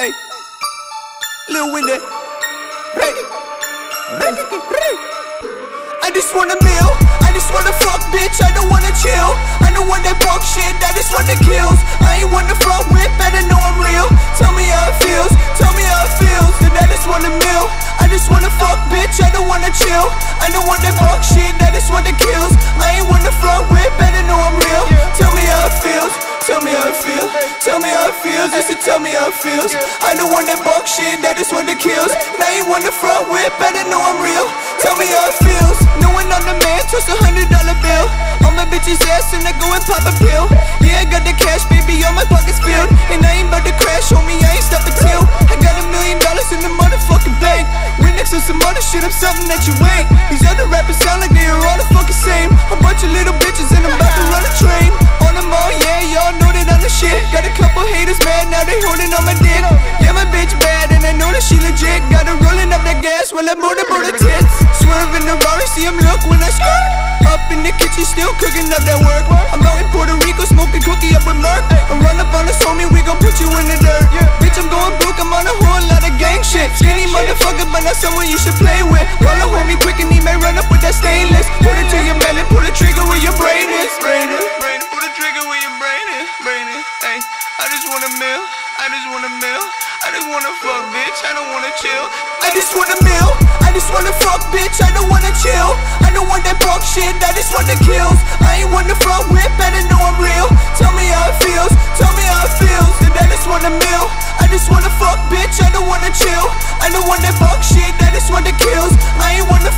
Hey, Lil Windy. Hey, I just wanna meal. I just wanna fuck, bitch. I don't wanna chill. I don't want that fuck shit. I just want the kills. I ain't wanna fuck with. Better know I'm real. Tell me how it feels. Tell me how it feels. And I just wanna meal. I just wanna fuck, bitch. I don't wanna chill. I don't want that fuck shit. I just want the kills. I ain't wanna fuck with. Feels. To tell me how it feels. I don't want that buck shit. That is what the kills. And I ain't wanna front with. Better know I'm real. Tell me how it feels. Knowing I'm the man. Trust a hundred dollar bill. On my bitch's ass and I go and pop a pill. Yeah, I got the cash, baby. All my pockets filled. And I ain't about to crash. Homie, I ain't stopping till. I got a million dollars in the motherfucking bank. We next to some other shit. I'm something that you ain't. These other rappers they holding on my dick. Yeah, my bitch bad, and I know that she legit. Got her rolling up that gas while I motor the tits. Swerving the Rari, see him look when I skirt. Up in the kitchen, still cooking up that work. I'm out in Puerto Rico, smoking cookie up with Merc. I run up on us, homie, we gon' put you in the dirt. Bitch, I'm going broke, I'm on a whole lot of gang shit. Skinny motherfucker, but not someone you should play with. Call a homie quick and he may run up with that stainless. Put it to your belly, pull the trigger where your brain is. Brain is, brain. Pull the trigger where your brain is. Brain is. Hey, I just want a meal. I just want a meal. I just wanna fuck, bitch. I don't wanna chill. I just want a meal. I just wanna fuck, bitch. I don't wanna chill. I don't want that fuck shit. I just want the kills. I ain't wanna fuck with. Better know I'm real. Tell me how it feels. Tell me how it feels. And I just want a meal. I just wanna fuck, bitch. I don't wanna chill. I don't want that fuck shit. I just want the kills. I ain't wanna